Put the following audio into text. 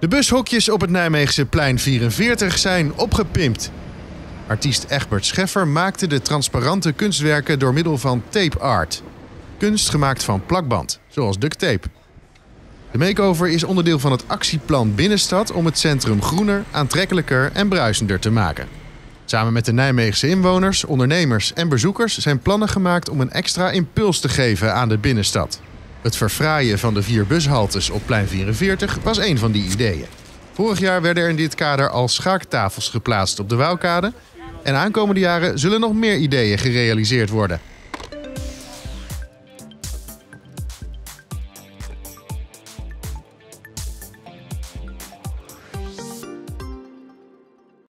De bushokjes op het Nijmeegse plein 44 zijn opgepimpt. Artiest Egbert Scheffer maakte de transparante kunstwerken door middel van tape art. Kunst gemaakt van plakband, zoals duct tape. De makeover is onderdeel van het actieplan Binnenstad om het centrum groener, aantrekkelijker en bruisender te maken. Samen met de Nijmeegse inwoners, ondernemers en bezoekers zijn plannen gemaakt om een extra impuls te geven aan de binnenstad. Het verfraaien van de vier bushaltes op plein 44 was een van die ideeën. Vorig jaar werden er in dit kader al schaaktafels geplaatst op de Wouwkade. En aankomende jaren zullen nog meer ideeën gerealiseerd worden.